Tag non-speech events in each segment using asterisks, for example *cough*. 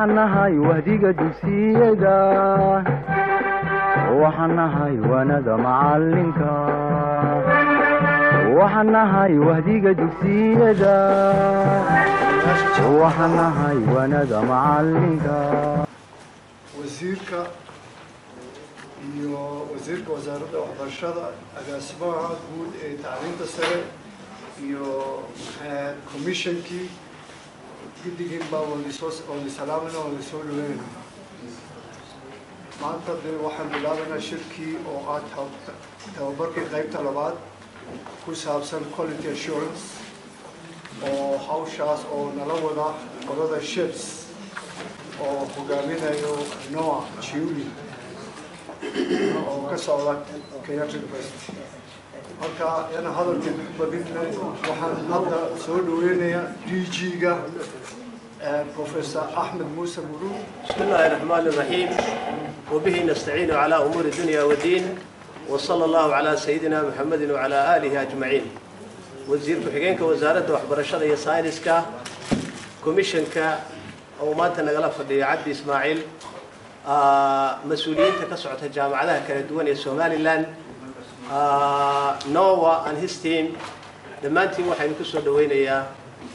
waxaan nahay wahdiga dugsiyada. Waxaan nahay waanada macalinka waxaan nahay wahdiga dugsiyada. Waxaan nahay waanada macalinka wasiirka iyo wasiirka wasaaradda waxbarashada agaasimaha guud ee tacliinta sare iyo commissionkii guddigiin baa walisoo wali salaamana wali soo dhaweynayna maanta de waxaan bilaabaynaa shirkii oo ah tababarkii qaybta labaad ku saabsan quality assurance oo hawshaas oo nala wada qolada ships oo hogaaminayo noa jiuli oo ka socda kenyatta university marka yana hadalkii badinna waxaan hadda soo dhaweynayaa d g-ga professor axmed muuse muruu بسم الله الرحمن الرحيم وبه نستعين على أمور الدنيا والدين وصلى الله على سيدنا محمد وعلى آله أجمعين وزير ku-xigeenka wasaaradda waxbarashada iyo sayniska commissionka oo maanta nagala fadhiya cabdi ismaaciil mas-uuliyiinta ka socota jaamacadaha kala duwan ee somalilan nowa and his team dhammaantiin waxaynu ku soo dhaweynayaa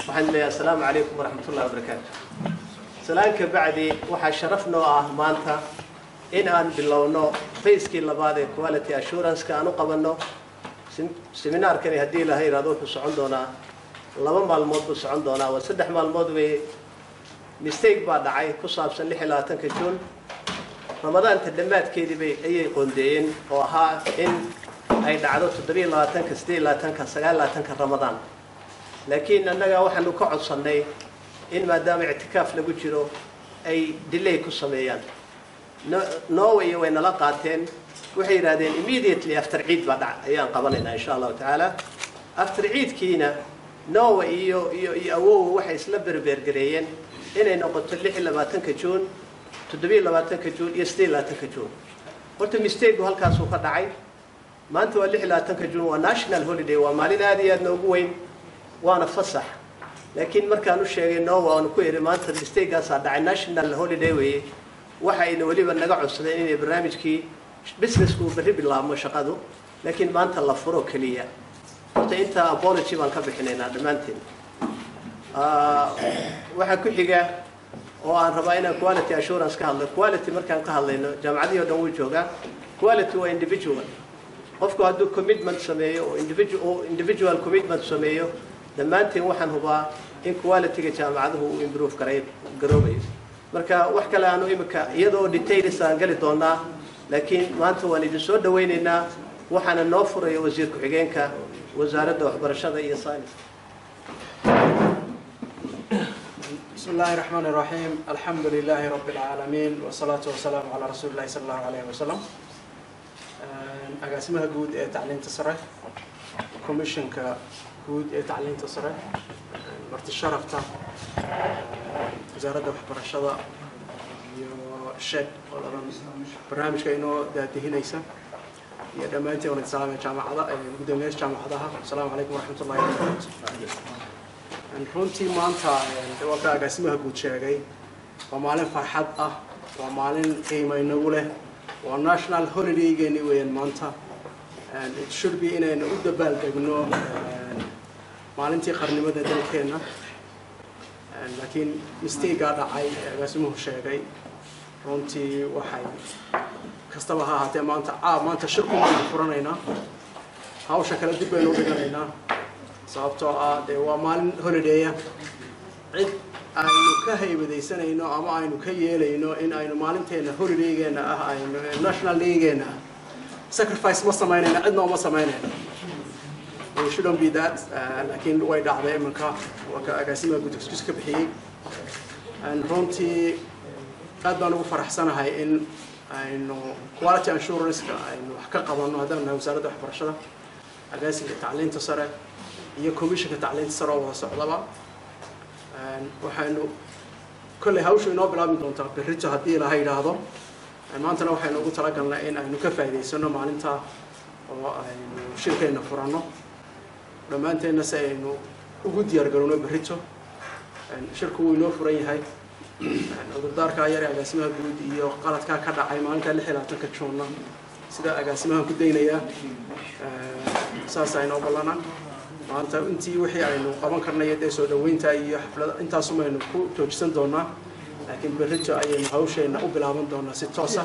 waxaan leeyahay asalaamu calaykum waraxmat ullahi wabarakaatu salaan ka bacdi waxaa sharaf noo ah maanta in aan bilowno fayskii labaad ee quality assurance-ka aan u qabanno seminaarkani haddii ilaha yidhahdo wuxuu socon doonaa laba maalmood buu socon doonaa. Waa saddex maalmood wey mistake baa dhacay ku saabsan lix iyo labaatanka juun. Ramadaanta dhammaadkeedii bay ayay qoondeeyeen oo ahaa in ay dhacdo toddobiyo labaatanka siddeed labaatanka sagaal labaatanka ramadaan لكن النجا واحد لقعد صني إن ما دام اعتكاف لجوجرو أي دليل كسميان نووي وين لقعتين وحير هذا immediately after عيد بعد أيام قبلنا إن شاء الله تعالى. After عيد كينا نووي يو يو يو وحيس لبر برجرين إن نقطة اللي حلا ما تنكجون تدبير لما تنكجون يستيل لا تنكجون. قلت مستيق هل كان سوق دعي؟ ما أنت واللي حلا تنكجون وناشنال هوليدي ومالنا هذه نوقوين. وأنا فسح لكن مركان الشيء انه وأنا كويري ما انت الستيك اسا دع الناشنال هولي داي وي. وحي إنه ولي بنقع السودانيين برنامج كي بزنس كو بري بالله ما شقادو. لكن ما انت لفرو كلية. قلت إنت ابولوجي مان كبحنا أنا دمانتين آه، وحي كحيقة وان ربعينا كواليتي اشورنس كهل كواليتي مركان كهل لأنه جامعاتي ودنوي جوغا كواليتي هو اندفجوال قفكو هدو كوميتمنت سميه أو اندفجوال كوميتمنت سميه dhammaanteen waxaan hubaa in qualityga jaamacaduhu uu improve garay garoobayo marka wax kale aanu imika iyadoo details aan geli doonaa laakiin maanta waan idin soo dhawaynaynaa waxaana noo furaya wasiir ku-xigeenka wasaaradda waxbarashada iyo science بسم الله الرحمن الرحيم الحمد لله رب العالمين والصلاة والسلام على رسول الله صلى الله عليه وسلم agaasimaha guud ee tacliinta sare commissionka guud ee tacliinta sare marti sharafta wasaaradda waxbarashada iyo sheek oo dhadan barnaamijka inoo daadihinaysa iyo dhammaantiin waan salaamay jaamacada gudoomiyaasha jaamacadaha asalaamu calaykum waraxmat ullahi wabarakaatu runtii maanta waa ka agaasimaha guud sheegay waa maalin farxad ah waa maalin qiimo inagu leh waa national holidaygeeni weeyaan maanta it should be inaynu u dabaaldegno maalintii qarnimada dalkeenna laakiin mistakegaa dhacay agaasimuhu sheegay runtii waxay kastaba ha ahaatee maanta a maanta shirku baynu furanaynaa. Hawsha kale dib baynu dhiganaynaa. Sababtoo ah dee waa maalin holidaya cid aynu ka haybadaysanayno ama aynu ka yeelayno in aynu maalinteena holidaygeena ah aynu national daygeena ah. Sacrifice ma samaynayna samaynayno we shouldn't be that laakiin way dhacday iminka waa ka agaasimaha guddigskus ka bixiyey runtii aad baan ugu faraxsanahay in aynu quality assurance-ka aynu wax ka qabanno haddaan nahay wasaaradda waxbarashada agaasinka tacliinta sare iyo commissionka tacliinta sare oo wada socdaba waxaynu kolley hawshu inoo bilaabi doontaa berrito haddii ilaha yidhaahdo maantana waxaynu ugu talagalnay in aynu ka faa'idaysano maalinta oo aynu shirkeenna furanno dhammaanteenna si aynu ugu diyaar garowno berrito. Shirku wuu inoo furan yahay. Cudurdaarkaa yare agaasimaha guud iyo qaladkaa ka dhacay maalinta lix iyo labaatanka juunna. Sida agaasimahan ku daynayaa saas aynoo ballanaan maanta intii wixii aynu qaban karnay dee soo dhaweynta iyo xaflada intaasumaynu ku joojisan doonaa laakiin berrito ayaynu hawsheenna u bilaaban doonaa si toosa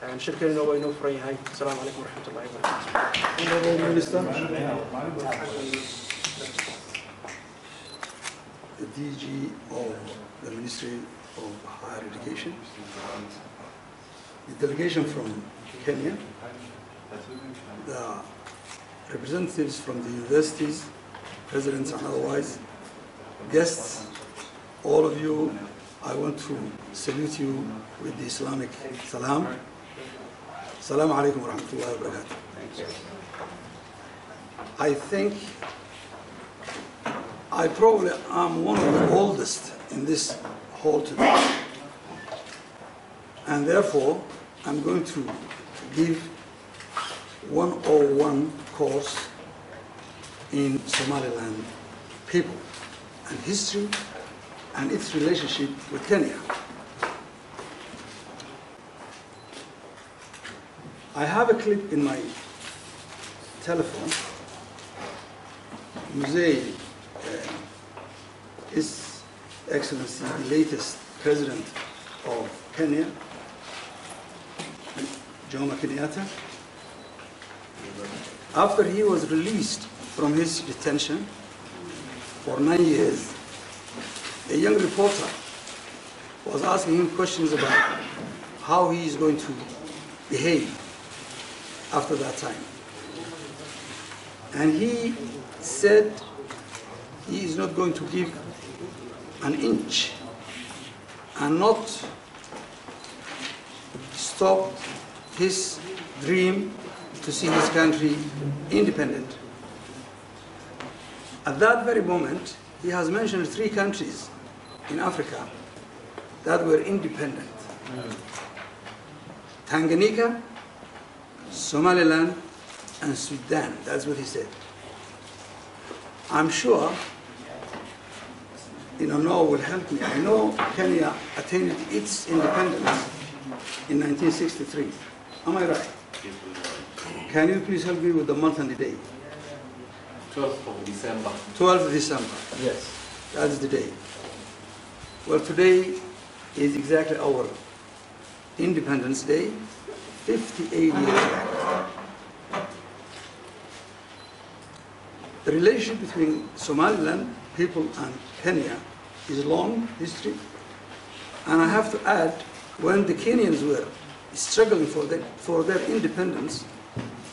shirkeennuna waa inoo furan yahay asalaamu calaykum waraxmatullahi wabarakatu Honorable Minister, the DG of the Ministry of Higher Education, the delegation from Kenya, the representatives from the universities, presidents and otherwise, guests, all of you, I want to salute you with the Islamic salam. Assalamu alaikum wa rahmatullahi wa barakatuh. I think I probably am one of the oldest in this hall today. And therefore, I'm going to give 101 course in Somaliland people and history and its relationship with Kenya. I have a clip in my telephone. Musée uh, His Excellency, the latest president of Kenya, Jomo Kenyatta, after he was released from his detention for nine years, a young reporter was asking him questions about how he is going to behave after that time. And he said he is not going to give an inch and not stop his dream to see his country independent. At that very moment, he has mentioned three countries in Africa that were independent. Hmm. Tanganyika, Somaliland, and Sudan. That's what he said. I'm sure, you know, Noah will help me. I know Kenya attained its independence in 1963. Am I right? Can you please help me with the month and the day? 12th of December. 12th December. Yes. That is the day. Well, today is exactly our Independence Day, 58 years back. The relationship between Somaliland people and Kenya is a long history. And I have to add, when the Kenyans were struggling for their, for their independence,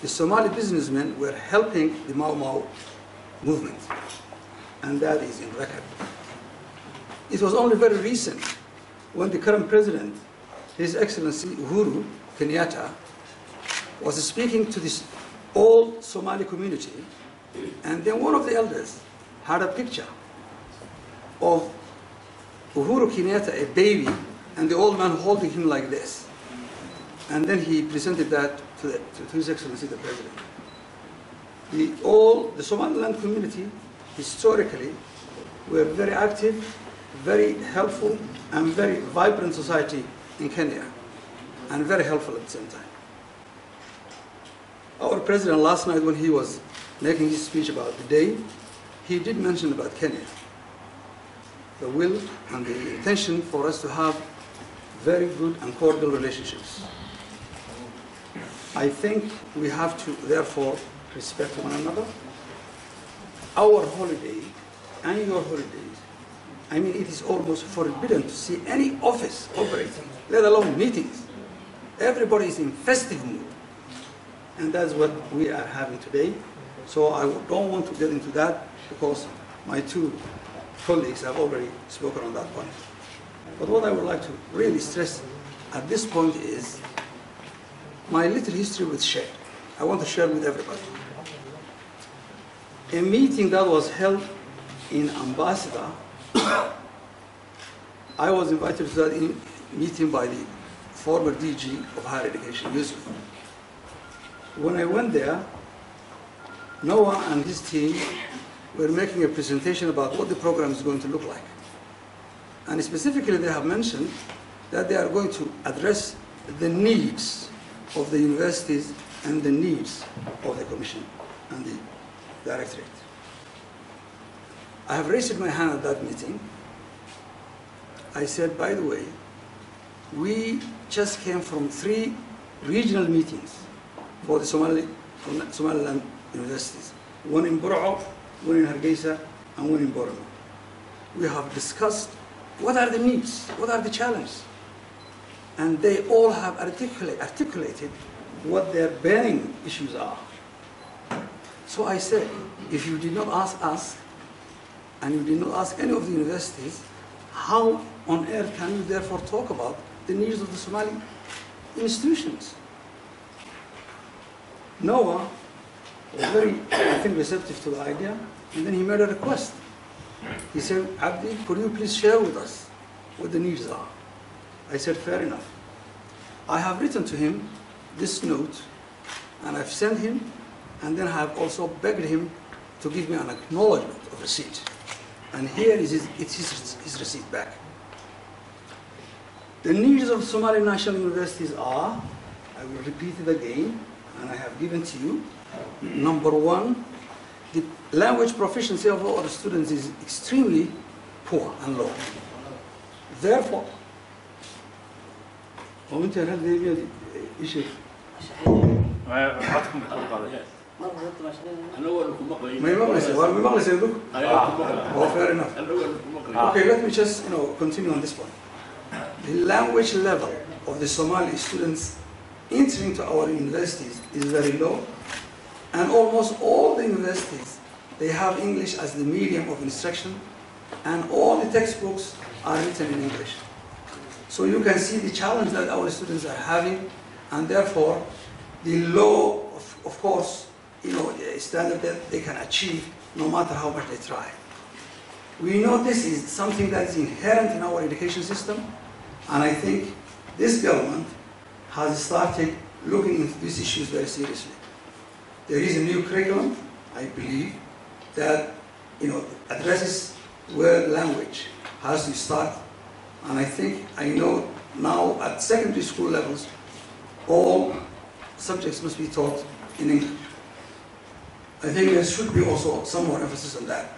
the Somali businessmen were helping the Mau Mau movement. And that is in record. It was only very recent when the current president, His Excellency Uhuru Kenyatta, was speaking to this old Somali community, and then one of the elders had a picture of Uhuru Kenyatta, a baby, and the old man holding him like this. And then he presented that to, the, to His Excellency the President. The, all the Somaliland community, historically, were very active, very helpful, and very vibrant society in Kenya, and very helpful at the same time. Our president last night, when he was making his speech about the day, he did mention about Kenya, the will and the intention for us to have very good and cordial relationships. I think we have to therefore respect one another. Our holiday and your holidays, I mean, it is almost forbidden to see any office operating, let alone meetings. Everybody is in festive mood. And that's what we are having today. So I don't want to get into that because my two colleagues have already spoken on that point. But what I would like to really stress at this point is my little history with share. I want to share with everybody. A meeting that was held in Ambassador, *coughs* I was invited to that meeting by the former DG of Higher Education, Yusuf. When I went there, Noah and his team were making a presentation about what the program is going to look like. And specifically, they have mentioned that they are going to address the needs of the universities and the needs of the commission and the directorate. I have raised my hand at that meeting. I said, by the way, we just came from three regional meetings for the Somali, Somaliland universities. One in Bur'o, one in Hargeisa, and one in Borama. We have discussed what are the needs, what are the challenges. And they all have articulate, articulated what their burning issues are. So I said, if you did not ask us, and you did not ask any of the universities, how on earth can you therefore talk about the needs of the Somali institutions? Noah was very, I think, receptive to the idea, and then he made a request. He said, Abdi, could you please share with us what the needs are? I said, fair enough. I have written to him this note, and I've sent him, and then I have also begged him to give me an acknowledgement of receipt. And here is his, it's his, his receipt back. The needs of Somali national universities are, I will repeat it again, and I have given to you. Number one, the language proficiency of our students is extremely poor and low. Therefore, وانت هل ايش عطكم بكل قادة ما يمغلس ما يمغلس يدوك Oh, fair enough. Okay, let me just you know continue on this point. The language level of the Somali students entering to our universities is very low, and almost all the universities they have English as the medium of instruction, and all the textbooks are written in English. So you can see the challenge that our students are having, and therefore the low, of, of course, you know, standard that they can achieve no matter how much they try. We know this is something that is inherent in our education system, and I think this government has started looking into these issues very seriously. There is a new curriculum, I believe, that you know addresses world language has to start, and I think I know now at secondary school levels, all subjects must be taught in English. I think there should be also some more emphasis on that.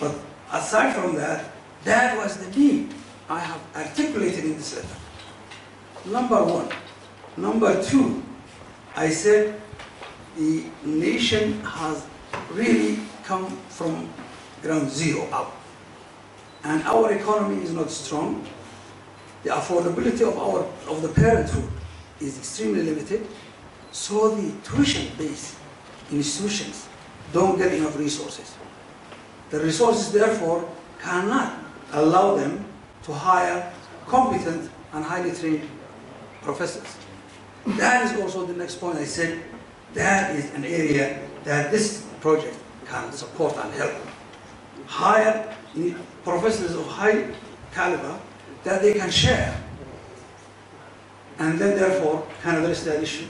But aside from that, that was the need I have articulated in this letter. Number one. Number two, I said the nation has really come from ground zero up. And our economy is not strong. The affordability of our of the parenthood is extremely limited. So the tuition-based institutions don't get enough resources. The resources, therefore, cannot allow them to hire competent and highly trained professors. That is also the next point I said, that is an area that this project can support and help. Hire professors of high caliber that they can share and then therefore can address that issue.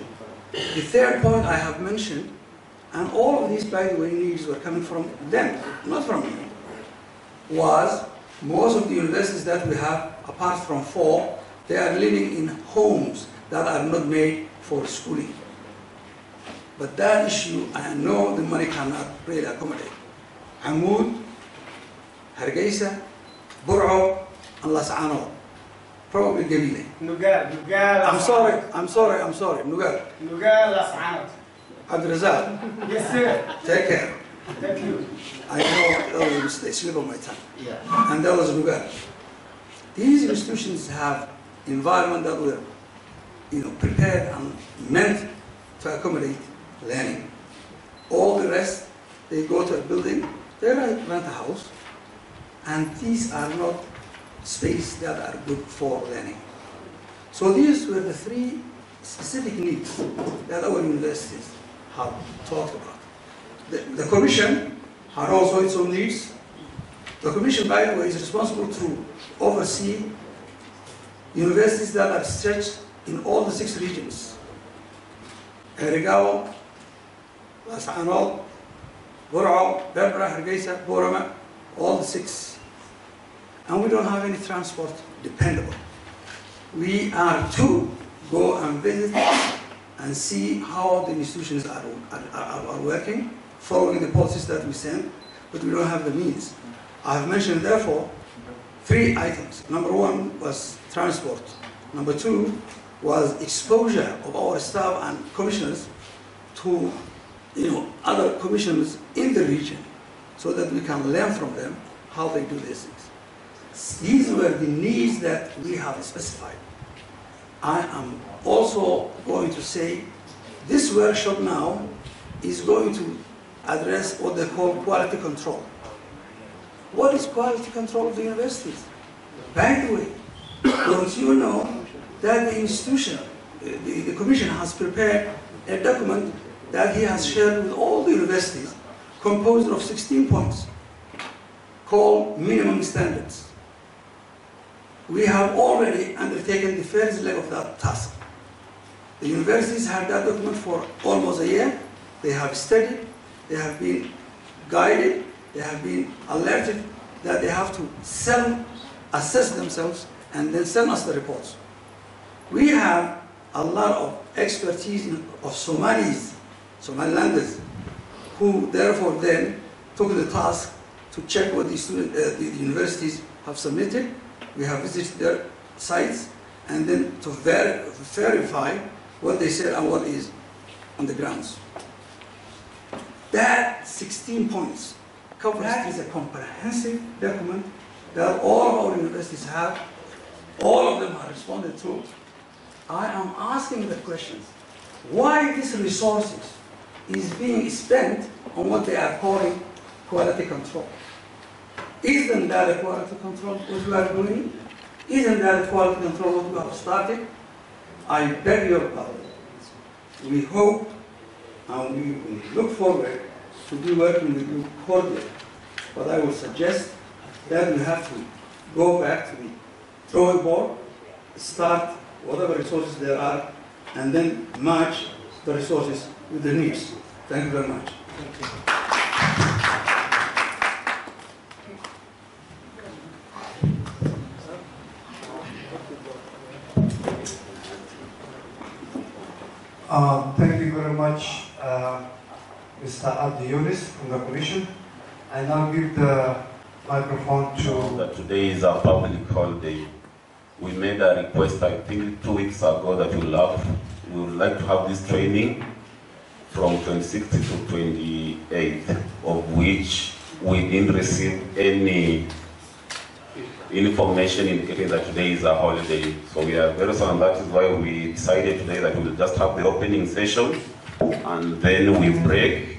The third point I have mentioned, and all of these, by the way, needs were coming from them, not from me, was most of the universities that we have, apart from four, they are living in homes that are not made for schooling. But that issue, I know the money cannot really accommodate. Amud, Hargeisa, Burao, and Las Anod. Probably Gabile. Nugal, Nugal. I'm sorry, I'm sorry, I'm sorry. Nugal. Nugal, Las Anod. Abdurazak. Yes, sir. Take care. Thank you I know oh, that was a mistake, slip of my tongue. Yeah And that was Nugal. These institutions have environment that were, you know, prepared and meant to accommodate learning. All the rest, they go to a building, they rent a house, and these are not space that are good for learning. So these were the three specific needs that our universities have talked about. The, the commission had also its own needs. The commission, by the way, is responsible to oversee universities that are stretched in all the six regions. Erigao, Las Anod, Burao, Berbera, Hargeisa, Borama, all the six. and we don't have any transport dependable. We are to go and visit and see how the institutions are, are, are, are working, following the policies that we send, but we don't have the means. I have mentioned, therefore, three items. Number one was transport. Number two was exposure of our staff and commissioners to you know, other commissioners in the region so that we can learn from them how they do these things. These were the needs that we have specified. I am also going to say this workshop now is going to address what they call quality control. What is quality control of the universities? By the way, don't you know that the institution, the, the commission has prepared a document that he has shared with all the universities composed of 16 points called minimum standards. We have already undertaken the first leg of that task. The universities had that document for almost a year. They have studied, they have been guided, they have been alerted that they have to self-assess themselves and then send us the reports. We have a lot of expertise of Somalis, Somalilanders, who therefore then took the task to check what the, student, uh, the universities have submitted. We have visited their sites and then to ver verify what they said and what is on the grounds. That 16 points covers that is a comprehensive document that all of our universities have. All of them are responded to. I am asking the questions. Why these resources is being spent on what they are calling quality control? Isn't that a quality control what we are doing? Isn't that a quality control what we have started? I beg your pardon. We hope and we will look forward to be working with you cordially. But I would suggest that we have to go back to the drawing board, start whatever resources there are, and then match the resources with the needs. Thank you very much. Uh, Thank you very much, uh, Mr. Abdi Yunis from the Commission. I now give the microphone to, that today is a public holiday. We made a request, I think, two weeks ago that we'll have, we would like to have this training from 26th to 28th, of which we didn't receive any information indicating that today is a holiday. So we are very sorry, and that is why we decided today that we'll just have the opening session, and then we break.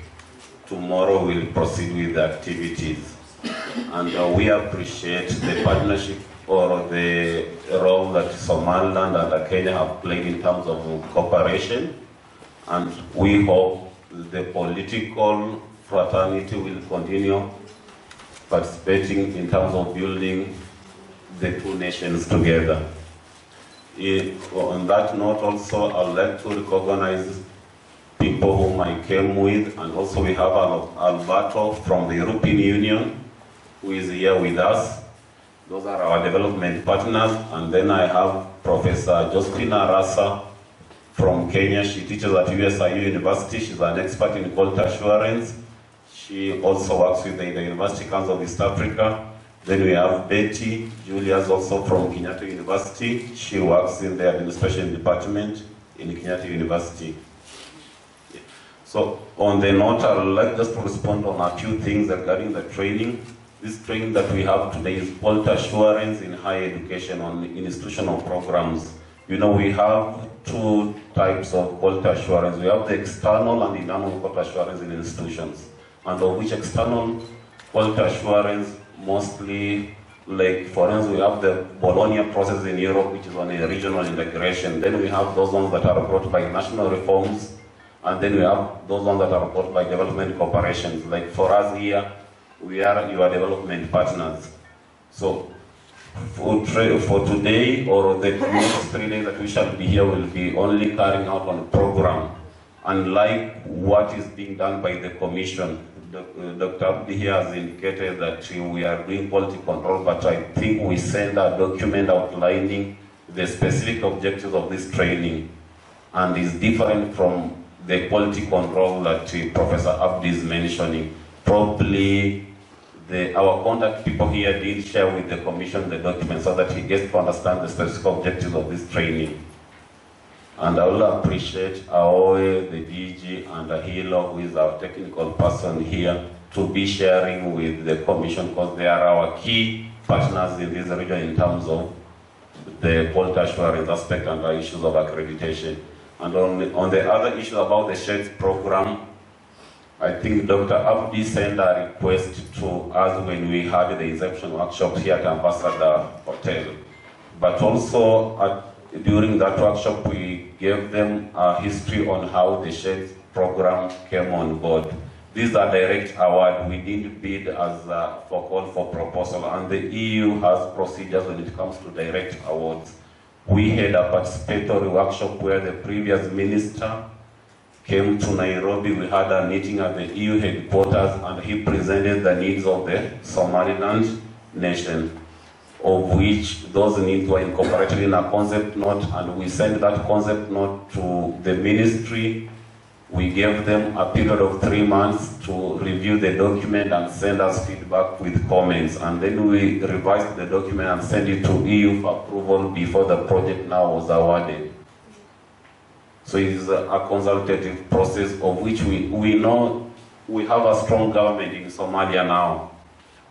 Tomorrow we'll proceed with the activities. And uh, we appreciate the partnership or the role that Somaliland and Kenya have played in terms of cooperation. And we hope the political fraternity will continue participating in terms of building the two nations together. On that note also, I'd like to recognize people whom I came with, and also we have Alberto from the European Union, who is here with us. Those are our development partners. And then I have Professor Josephina Rasa from Kenya. She teaches at USIU University. She's an expert in quality assurance. She also works with the, the University Council of East Africa. Then we have Betty Julius also from Kenyatta University. She works in the administration department in Kenyatta University. So on the note, I would like just to respond on a few things regarding the training. This training that we have today is quality assurance in higher education on institutional programs. You know, we have two types of quality assurance. We have the external and the internal quality assurance in institutions. And of which external quality assurance mostly like for instance we have the Bologna process in Europe which is on a regional integration. Then we have those ones that are brought by national reforms and then we have those ones that are brought by development corporations. Like for us here, we are your development partners. So for, for today or the next three days that we shall be here we'll be only carrying out on program unlike what is being done by the commission. Dr. Abdi here has indicated that we are doing quality control, but I think we send a document outlining the specific objectives of this training and is different from the quality control that uh, Professor Abdi is mentioning. Probably the, our contact people here did share with the commission the document so that he gets to understand the specific objectives of this training. And I will appreciate Aoe, the DG, and Ahilo, who is our technical person here, to be sharing with the commission because they are our key partners in this region in terms of the quality assurance aspect and the issues of accreditation. And on the, on the other issue about the SHEDS program, I think Dr. Abdi sent a request to us when we had the inception workshop here at Ambassador Hotel. But also at, during that workshop, we gave them a history on how the SHEDS program came on board. These are direct award. We didn't bid as a, for call for proposal, and the EU has procedures when it comes to direct awards. We had a participatory workshop where the previous minister came to Nairobi. We had a meeting at the EU headquarters, and he presented the needs of the Somaliland nation, of which those needs were incorporated in a concept note, and we sent that concept note to the ministry. We gave them a period of three months to review the document and send us feedback with comments. And then we revised the document and sent it to EU for approval before the project now was awarded. So it is a, consultative process of which we, we know we have a strong government in Somalia now,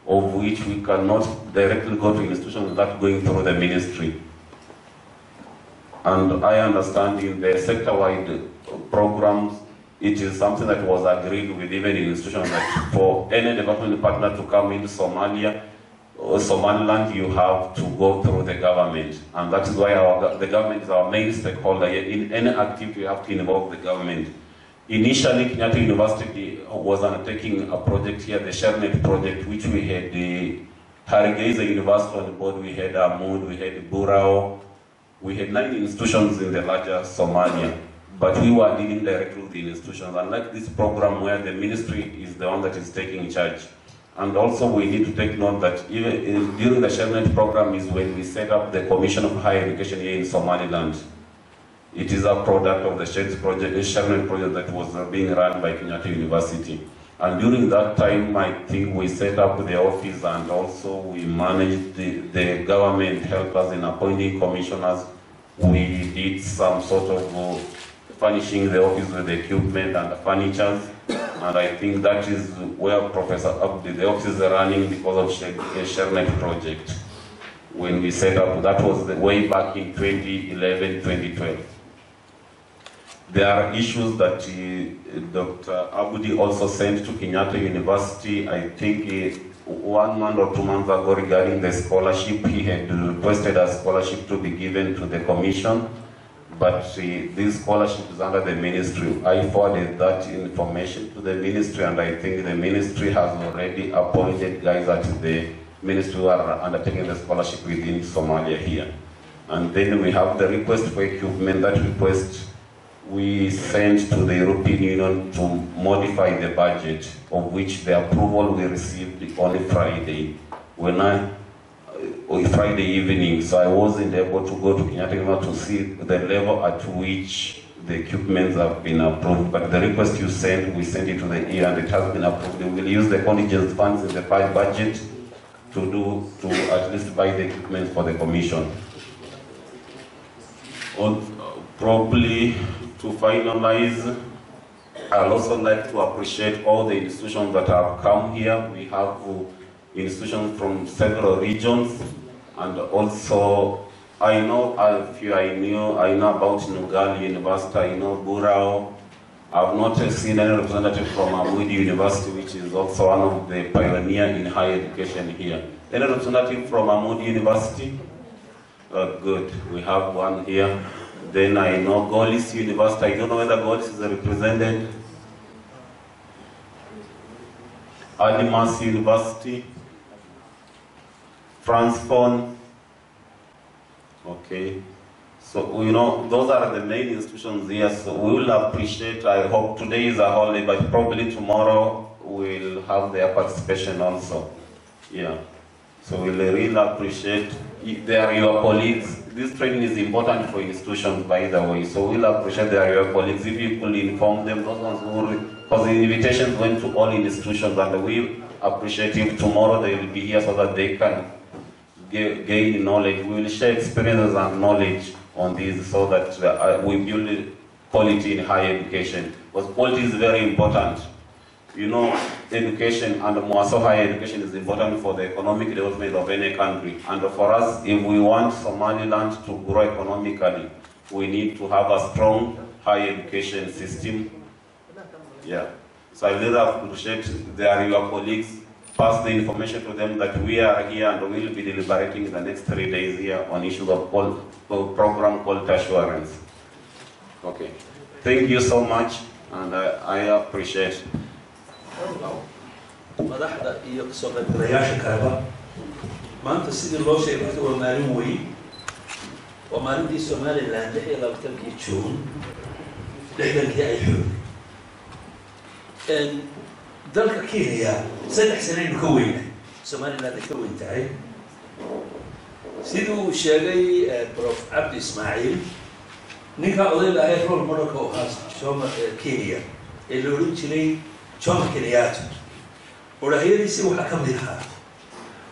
of which we cannot directly go to institutions without going through the ministry. And I understand in the sector-wide programs, it is something that was agreed with even in institutions that for any development partner to come into Somalia, or Somaliland, you have to go through the government. And that is why our, the government is our main stakeholder. In any activity, you have to involve the government. Initially, Kenyatta University uh, was undertaking a project here, the ShareNet project, which we had the Hargeisa University on board, we had Amud, we had Burao, we had nine institutions in the larger Somalia, but we were dealing directly with the institutions, unlike this program where the ministry is the one that is taking charge. And also we need to take note that even in- during the ShareNet program is when we set up the Commission of Higher Education here in Somaliland. It is a product of the SHEDS project, the ShareNet project that was uh, being run by Kenyatta University. And during that time, I think we set up the office and also we managed, the, the government helped us in appointing commissioners. We did some sort of uh, furnishing the office with the equipment and the furnitures. And I think that is where Professor Abdi, the office is running because of the uh, project. When we set up, that was the way back in 2011, 2012. There are issues that uh, Dr. Abudi also sent to Kenyatta University, I think uh, one month or two months ago regarding the scholarship. He had requested a scholarship to be given to the commission, but uh, this scholarship is under the ministry. I forwarded that information to the ministry, and I think the ministry has already appointed guys at the ministry who are undertaking the scholarship within Somalia here. And then we have the request for equipment. That request we sent to the European Union to modify the budget, of which the approval we received on Friday. When I, Friday evening, so I wasn't able to go to Kenyatta University to see the level at which the equipments have been approved. But the request you sent, we sent it to the EU and it has been approved. We will use the contingent funds in the bu- budget to do, to at least buy the equipment for the commission. On, uh, probably to finalize, I'd also like to appreciate all the institutions that have come here. We have institutions from several regions, and also I know a few I knew. I know about Nugali University. I know Burao. I've not seen any representative from Amudi University, which is also one of the pioneer in higher education here. Any representative from Amudi University? Uh, good. We have one here. Then I know Golis University. I don't know whether Golis is represented. Alimas University. Frantz Fanon. Okay. So you know, those are the main institutions here. So we will appreciate, I hope today is a holiday, but probably tomorrow we'll have their participation also. Yeah. So we'll really appreciate, they are your colleagues. This training is important for institutions, by the way. So we'll appreciate they are your colleagues. If you could inform them, those ones who, because the invitations went to all institutions, and we appreciate if tomorrow they will be here so that they can gain knowledge. We will share experiences and knowledge on this so that uh, we build quality in higher education. Because quality is very important. You know, education and more so higher education is important for the economic development of any country. And for us, if we want Somaliland to grow economically, we need to have a strong higher education system. Yeah. So I really appreciate they are your colleagues. Pass the information to them that we are here and we will be deliberating in the next three days here on issues of of program quality assurance. Okay. Thank you so much and I, I appreciate. madaxda iyo ka soo qaybgalayaasha kaleba maanta sidii loo sheegay horta waa maalin weyn waa maalintii somaliland lix iyo labaatankii juun lixdankii ay xoogay dalka kenya saddex sanaynu ka weyna somaliland ay ka weyn tahay. Sidii uu sheegay prof. Cabdi ismaaciil ninkaa odayga ahay rol modelka u ahaa Jomo- eh, kenya ee la odhan jiray jomo kenyatta. Odhahyadiisi waxaa ka mid ahaa.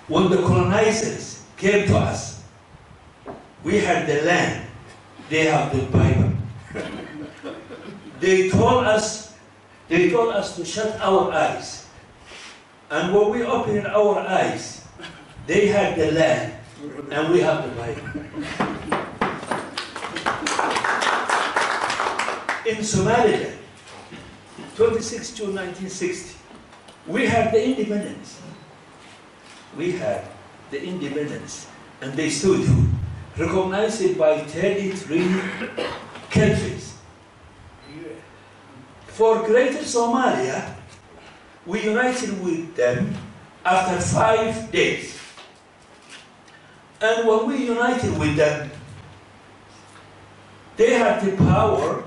When the colonizers came to us we had the land. They have the bible. They told us they told us to shut our eyes and when we opened our eyes they had the land and we have the bible in Somalia, 26 June 1960 we had the independence. We had the independence, and they stood recognized by 33 countries. For Greater Somalia, we united with them after five days. And when we united with them, they had the power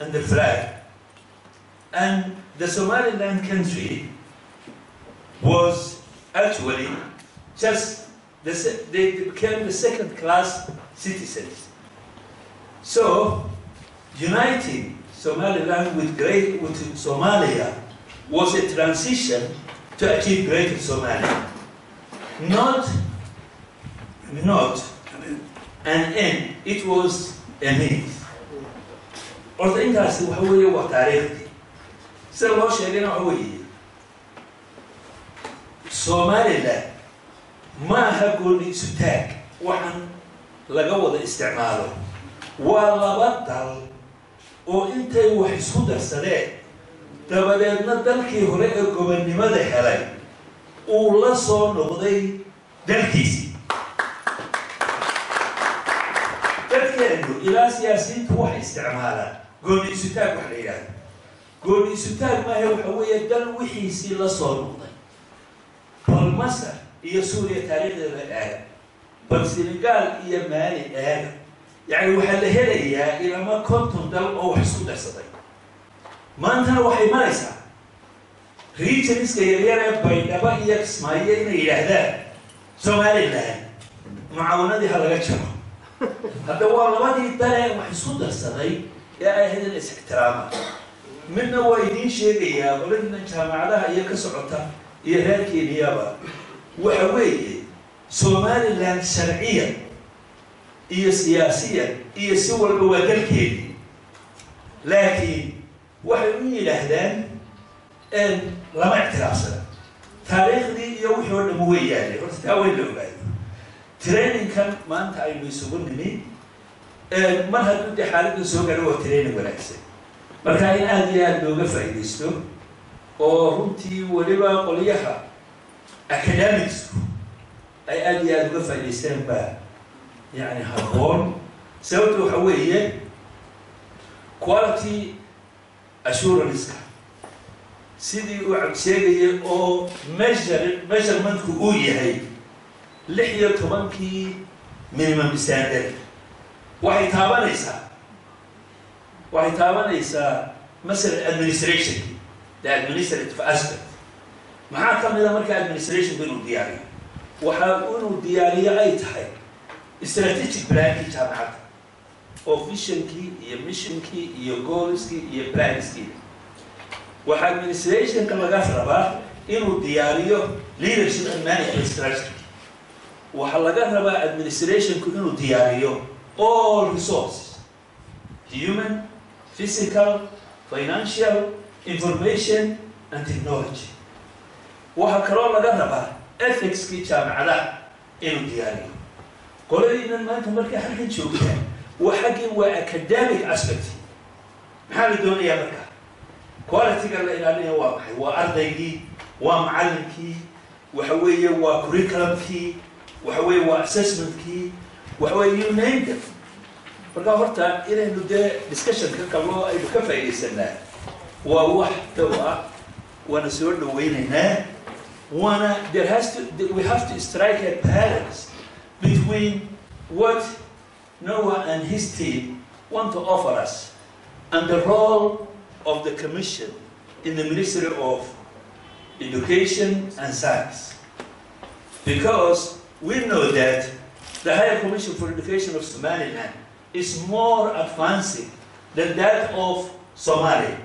and the flag. And the Somaliland country was actually just the, they became the second class citizens. So, uniting Somaliland with great with Somalia was a transition to achieve greater Somalia. Not, not an end, it was a means. Horta intaasi waxa weeye waa taariikhdii sida loo sheegayna waxa weeye somaliland ma aha gooni isu waxaan laga wada isticmaalo waa laba dal oo intay wax isku darsadeen dabadeedna dalkii hore ee gobonnimada helay uu la soo noqday dalkiisii. Dadkeenu ilaa siyaasiyiintu waxay isticmaalaan. Gooni isutaag wax la yidhahda gooni isutaag maahe waxa weeye dal wixiisii la soo noqday. Bal masar iyo suuriya taariikhdeeda eega bal senegaal iyo maali eega yacni waxaa la helayaa ilama konton dal oo wax isku darsaday maantana waxay maraysaa regionska yaryar baydhaba iyo kismaayo inay yidhaahdaan somaliland mucaawanadii ha laga jaro. Hadda waa labadii dalee wax isku darsaday ee ay ahayd in is-ixtiraama midna waa idiin sheegayaa qoladiina jaamacadaha iyo ka socota iyo reer keniyaba waxa weeye somaliland sharciyan iyo siyaasiyan iyo si walba waa dalkeedii laakiin waxay u yidhaahdaan lama ictiraafsana taariikhdii iyo wixii oo dham way yaalay horta taa way la ogaayo traininkan maanta aynu isugu nimi. Mar hadduu dee xaaladda soo gaadho waa training wanaagsan. Marka in aada iyo aada looga faa'iidaysto oo runtii weliba qolyaha academicsku ay aada iyo aada uga faa'idaystaan baa yani habboon. Sababta waxa weeye quality assuranceska sidii uu cab sheegayay oo measure measurementku uu yahay lix iyo tobankii minimum standard. Waxay taabanaysaa waxay taabanaysaa masalan administration the administrative aspect. Maxaa ka mid a marka administrationku inuu diyaariyo? Waxaa inuu diyaariyo ay tahay strategic plankii jaamacadda oo visionkii iyo missionkii iyo goalskii iyo planskii waxaa administrationka laga rabaa inuu diyaariyo leadership and management strategy. Waxaa laga rabaa administrationku inuu diyaariyo all resources. Human physical financial information and technology. Waxaa kaloo laga rabaa ethicskii jaamacadaha inuu diyaariyo qoladiinan maanta markay halkan joogtaan waa xaggii waa academic aspect. Maxaa la doonayaa marka? Qualityga la ilaalinaya waa maxay? Waa ardaygii? Waa macallinkii waxa weeye waa curriculumkii? Waxa weeye waa assessmentkii? Waxa weeye you name them. Marka horta inaynu dee discussion ka qabno aynu ka faaidaysanaa waa wax dhow ah. Waana soo dhawaynaynaa waana there has to we have to strike a balance between what Noah and his team want to offer us and the role of the Commission in the Ministry of Education and Science. Because we know that the Higher Commission for Education of Somaliland is more advancing than that of Somalia.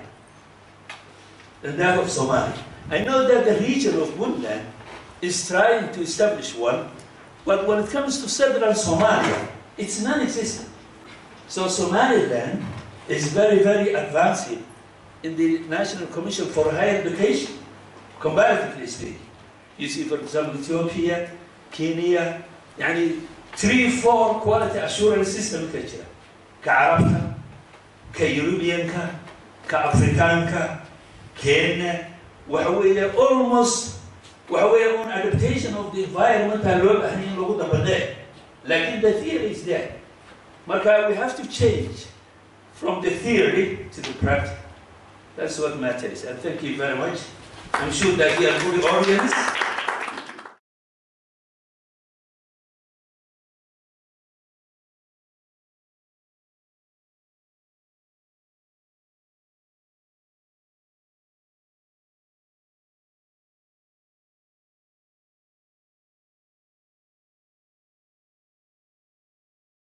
Than that of Somalia. I know that the region of Woodland is trying to establish one, but when it comes to southern Somalia, it's non-existent. So Somaliland is very, very advancing in the National Commission for Higher Education, comparatively speaking. You see, for example, Ethiopia, Kenya, يعني three, four quality assurance system كجرا كعربتا كيوروبيانكا كأفريكانكا كينيا وحوية almost waxa weeyaan adaptation of the environment aan loo baahnayn in lagu dabadee Like the theory is there. Marka we have to change from the theory to the practice that's what matters. And thank you very much. I'm sure that we are good audience.